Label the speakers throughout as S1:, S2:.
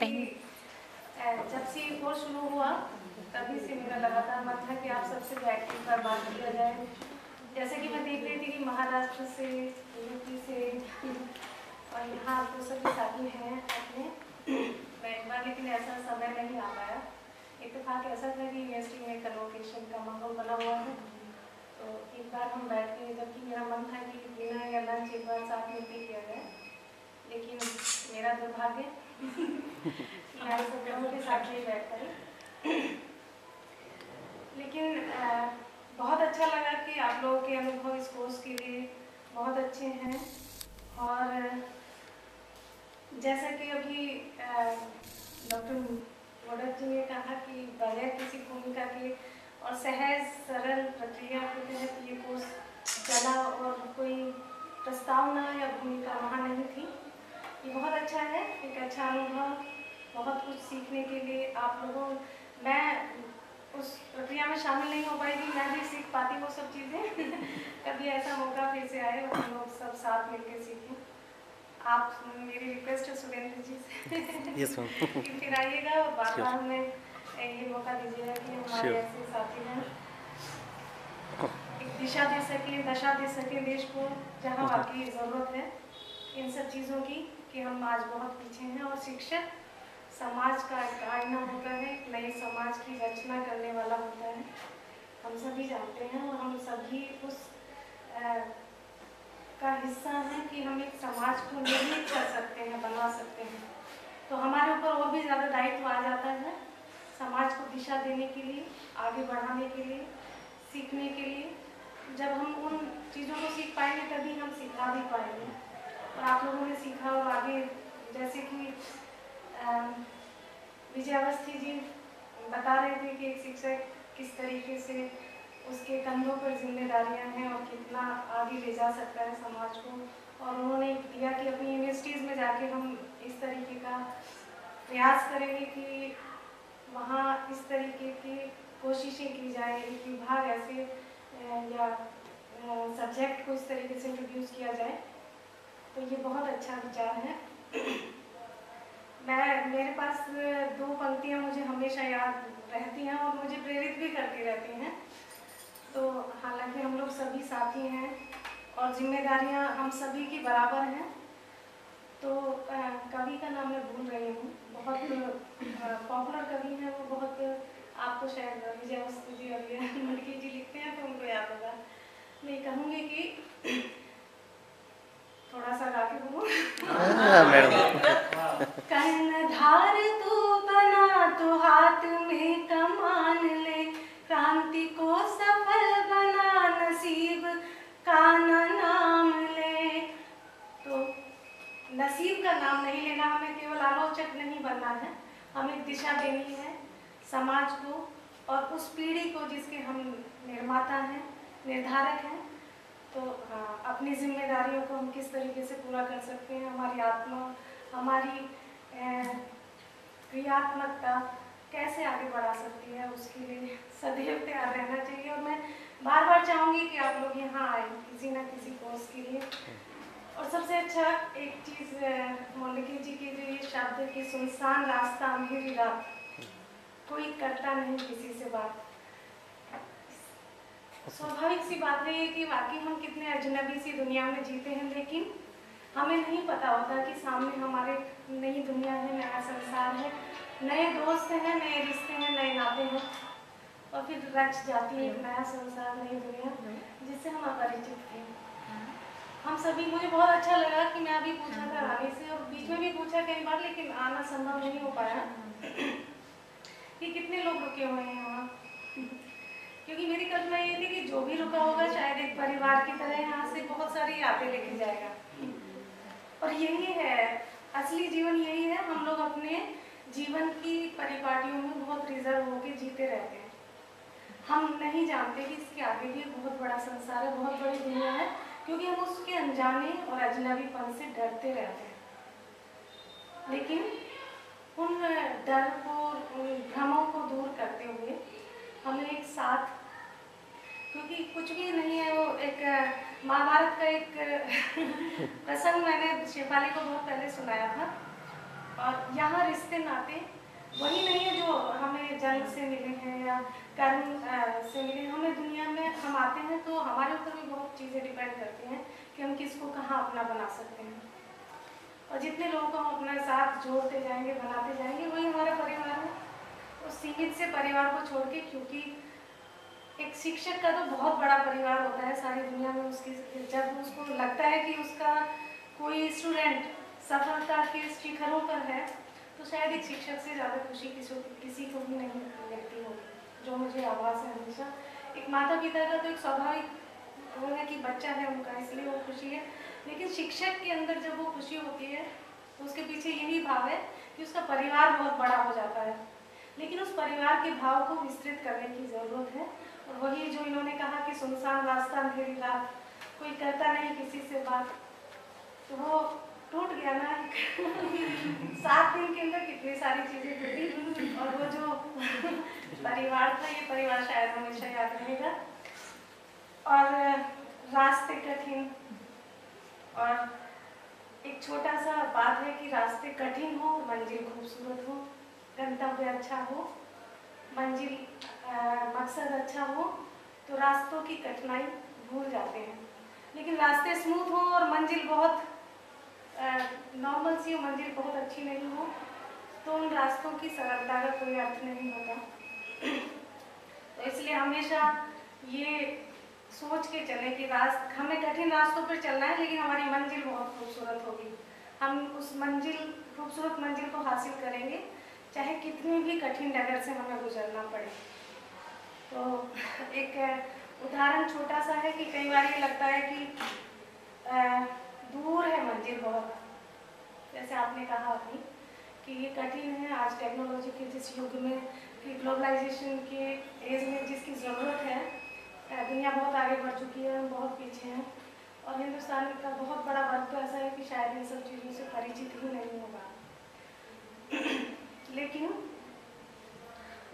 S1: पहन
S2: अ, जब से ये कोर्स शुरू हुआ तभी से मेरा लगातार मन था कि आप सबसे बैठ के एक बार बात किया जाए। जैसे कि मैं देख रही थी कि महाराष्ट्र से यूपी से और यहाँ आप तो सभी साथी हैं अपने। मैं बार लेकिन ऐसा समय नहीं आ पाया। इत्तेफाक ऐसा था कि यूनिवर्सिटी में कन्वोकेशन का माहौल बना हुआ है। तो एक बार हम बैठ गए जबकि मेरा मन था कि डिनर या लंच एक बार साथ में पे किया जाए। लेकिन मेरा दुर्भाग्य साथ बैठ लेकिन अ, बहुत अच्छा लगा कि आप लोगों के अनुभव इस कोर्स के लिए बहुत अच्छे हैं। और जैसा कि अभी डॉक्टर मोडक जी ने कहा कि बगैर किसी भूमिका के और सहज सरल प्रक्रिया के तहत ये कोर्स चला और कोई प्रस्तावना या भूमिका वहाँ नहीं थी। ये बहुत अच्छा है एक अच्छा अनुभव बहुत कुछ सीखने के लिए आप लोगों मैं उस प्रक्रिया में शामिल नहीं हो पाई थी मैं भी सीख पाती वो सब चीज़ें। कभी ऐसा मौका फिर से आए और हम लोग सब साथ मिलकर सीखें। आप मेरी रिक्वेस्ट है सुरेंद्र जी से। कि फिर आइएगा और बार बार हमें ये मौका दीजिएगा कि हमारे
S3: Sure.
S2: ऐसे साथी हैं। एक दिशा दे सकें दशा दे सकें देश को जहाँ वाकई ज़रूरत है इन सब चीज़ों की। कि हम आज बहुत पीछे हैं और शिक्षक समाज का एक आईना होता है एक नए समाज की रचना करने वाला होता है। हम सभी जानते हैं और हम सभी उस अ, का हिस्सा है कि हम एक समाज को निर्मित कर सकते हैं बना सकते हैं। तो हमारे ऊपर और भी ज़्यादा दायित्व आ जाता है समाज को दिशा देने के लिए आगे बढ़ाने के लिए सीखने के लिए। जब हम उन चीज़ों को सीख पाएँगे तभी हम सिखा भी पाएँगे। और आप लोगों ने सीखा और आगे, जैसे कि विजय अवस्थी जी बता रहे थे कि एक शिक्षक किस तरीके से उसके कंधों पर जिम्मेदारियाँ हैं और कितना आगे ले जा सकता है समाज को। और उन्होंने दिया कि अपनी यूनिवर्सिटीज़ में जाके हम इस तरीके का प्रयास करेंगे कि वहाँ इस तरीके की कोशिशें की जाए, एक विभाग ऐसे या सब्जेक्ट को इस तरीके से इंट्रोड्यूस किया जाए। तो ये बहुत अच्छा विचार है। मैं, मेरे पास दो पंक्तियाँ मुझे हमेशा याद रहती हैं और मुझे प्रेरित भी करती रहती हैं। तो हालाँकि हम लोग सभी साथी हैं और जिम्मेदारियाँ हम सभी की बराबर हैं तो कवि का नाम मैं भूल रही हूँ। बहुत पॉपुलर कवि हैं वो, बहुत आपको शायद विजय अवस्थी जी और मणि जी लिखते हैं तो उनको याद का नाम नहीं लेना, हमें केवल आलोचक नहीं बनना है। हमें दिशा देनी है, समाज को और उस पीढ़ी को जिसके हम निर्माता हैं, निर्धारक हैं। तो अपनी जिम्मेदारियों को हम किस तरीके से पूरा कर सकते हैं? हमारी आत्मा, हमारी क्रियात्मकता कैसे आगे बढ़ा सकती है, उसके लिए सदैव तैयार रहना चाहिए। और मैं बार बार चाहूँगी कि आप लोग यहाँ आए किसी ना किसी कोर्स के लिए। और सबसे अच्छा एक चीज़ मौलिकी जी के जो ये शब्द है कि सुनसान रास्ता अंधेरी रात कोई करता नहीं किसी से बात। स्वाभाविक सी बात है कि वाकई हम कितने अजनबी सी दुनिया में जीते हैं, लेकिन हमें नहीं पता होता कि सामने हमारे नई दुनिया है, नया संसार है, नए दोस्त हैं, नए रिश्ते हैं, नए नाते हैं, और फिर रच जाती है एक नया संसार, नई दुनिया, जिससे हम अपरिचित थे हम सभी, मुझे बहुत अच्छा लगा कि मैं अभी पूछा था रानी से और बीच में भी पूछा कई बार, लेकिन आना संभव नहीं हो पाया। कि कितने लोग रुके हुए हैं वहाँ? क्योंकि मेरी कल्पना ये थी कि जो भी रुका होगा, शायद एक परिवार की तरह यहाँ से बहुत सारी यादें लेके जाएगा। और यही है, असली जीवन यही है, हम लोग अपने जीवन की परिपाटियों में बहुत रिज़र्व होके जीते रहते हैं। हम नहीं जानते कि इसके आगे भी बहुत बड़ा संसार है, बहुत बड़ी दुनिया है। क्योंकि हम उसके अनजाने और अजनबीपन से डरते रहते हैं। लेकिन उन डर को, उन भ्रमों को दूर करते हुए हमें एक साथ, क्योंकि कुछ भी नहीं है, वो एक, महाभारत का एक प्रसंग मैंने शेफाली को बहुत पहले सुनाया था। और यहाँ रिश्ते नाते वही नहीं है जो हमें जन्म से मिले हैं या कर्म से मिले हमें दुनिया में हम आते हैं तो हमारे ऊपर भी बहुत चीज़ें डिपेंड करती हैं कि हम किसको कहाँ अपना बना सकते हैं। और जितने लोगों को हम अपने साथ जोड़ते जाएँगे, बनाते जाएँगे, वही हमारा परिवार है। उस सीमित से परिवार को छोड़ के, क्योंकि एक शिक्षक का तो बहुत बड़ा परिवार होता है सारी दुनिया में उसकी। जब उसको लगता है कि उसका कोई स्टूडेंट सफलता के शिखरों पर है तो शायद एक शिक्षक से ज़्यादा खुशी किसी किसी को भी नहीं मिलती होगी, जो मुझे आवाज़ है हमेशा एक माता पिता का तो एक स्वाभाविक वो है कि बच्चा है उनका, इसलिए वो खुशी है। लेकिन शिक्षक के अंदर जब वो खुशी होती है तो उसके पीछे यही भाव है कि उसका परिवार बहुत बड़ा हो जाता है। लेकिन उस परिवार के भाव को विस्तृत करने की ज़रूरत है, और वही जो इन्होंने कहा कि सुनसान रास्ता, अंधेरी रात, कोई करता नहीं किसी से बात तो वो टूट गया ना। सात दिन के अंदर कितनी सारी चीज़ें टूटी और वो जो परिवार था, ये परिवार शायद हमेशा याद रहेगा। और रास्ते कठिन। और एक छोटा सा बात है कि रास्ते कठिन हो, मंजिल खूबसूरत हो, गंतव्य अच्छा हो, मंजिल मकसद अच्छा हो तो रास्तों की कठिनाई भूल जाते हैं। लेकिन रास्ते स्मूथ हो और मंजिल बहुत नॉर्मल सी मंजिल बहुत अच्छी नहीं हो तो उन रास्तों की सरलता का कोई अर्थ नहीं होता। तो इसलिए हमेशा ये सोच के चले कि रास्त हमें कठिन रास्तों पर चलना है लेकिन हमारी मंजिल बहुत खूबसूरत होगी। हम उस मंजिल खूबसूरत मंजिल को हासिल करेंगे चाहे कितनी भी कठिन डगर से हमें गुजरना पड़े। तो एक उदाहरण छोटा सा है कि कई बार ये लगता है कि आ, दूर है मंजिल बहुत। जैसे आपने कहा अभी कि ये कठिन है आज टेक्नोलॉजी के जिस युग में, कि ग्लोबलाइजेशन के एज में जिसकी ज़रूरत है दुनिया बहुत आगे बढ़ चुकी है हम बहुत पीछे हैं। और हिंदुस्तान का बहुत बड़ा वर्ग तो ऐसा है कि शायद इन सब चीज़ों से परिचित ही नहीं होगा। लेकिन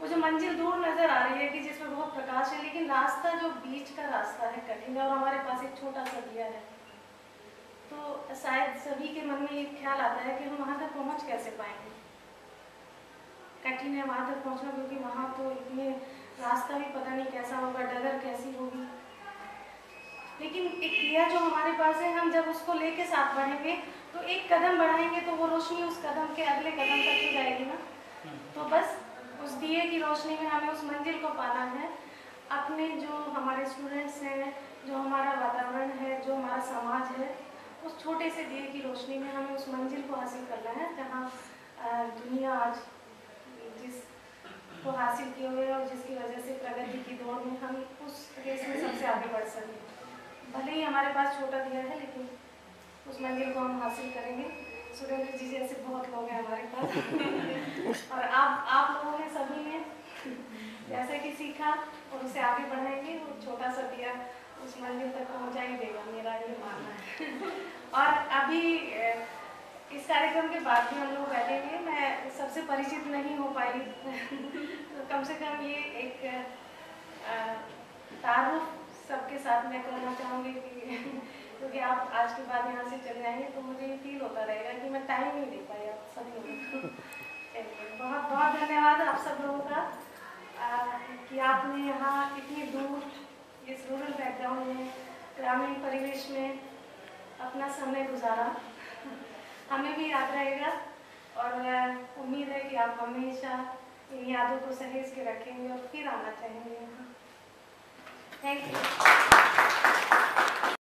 S2: जो मंजिल दूर नज़र आ रही है कि जिसमें बहुत प्रकाश है, लेकिन रास्ता जो बीच का रास्ता है कठिन है और हमारे पास एक छोटा सा दिया है। तो शायद सभी के मन में ये ख्याल आता है कि हम वहाँ तक पहुँच कैसे पाएँगे? कठिन है वहाँ तक पहुँचना क्योंकि वहाँ तो इतने रास्ता भी पता नहीं कैसा होगा, डगर कैसी होगी। लेकिन एक दिया जो हमारे पास है, हम जब उसको लेके साथ बढ़ेंगे तो एक कदम बढ़ाएँगे तो वो रोशनी उस कदम के अगले कदम तक ही जाएगी ना। तो बस उस दिए की रोशनी में हमें उस मंजिल को पाना है। अपने जो हमारे स्टूडेंट्स हैं, जो हमारा वातावरण है, जो हमारा समाज है उस छोटे से दिए की रोशनी में हमें उस मंजिल को हासिल करना है, जहाँ दुनिया आज जिस को हासिल किए हुए और जिसकी वजह से प्रगति की दौड़ में हम उस रेस में सबसे आगे बढ़ सकें। भले ही हमारे पास छोटा दिया है, लेकिन उस मंजिल को हम हासिल करेंगे। सुरेंद्र जी जैसे बहुत लोग हैं हमारे पास। और आप आप लोगों ने सभी ने जैसे कि सीखा और उसे आगे बढ़ाएँगे। वो छोटा सा दिया उस मंजिल तक पहुँचा ही देगा, मेरा ये मानना है। और अभी इस कार्यक्रम के बाद भी हम लोग बैठेंगे। मैं सबसे परिचित नहीं हो पाई। तो कम से कम ये एक तारुफ सबके साथ मैं करना चाहूँगी कि क्योंकि आप आज के बाद यहाँ से चले जाएँगे तो मुझे ये फील होता रहेगा कि मैं टाइम नहीं दे पाई आप सभी लोगों चलिए, बहुत बहुत धन्यवाद आप सब लोगों का कि आपने यहाँ इतनी दूर इस रूरल बैकग्राउंड में, ग्रामीण परिवेश में अपना समय गुजारा। हमें भी याद रहेगा और उम्मीद है कि आप हमेशा इन यादों को सहेज के रखेंगे और फिर आना चाहेंगे। Thank you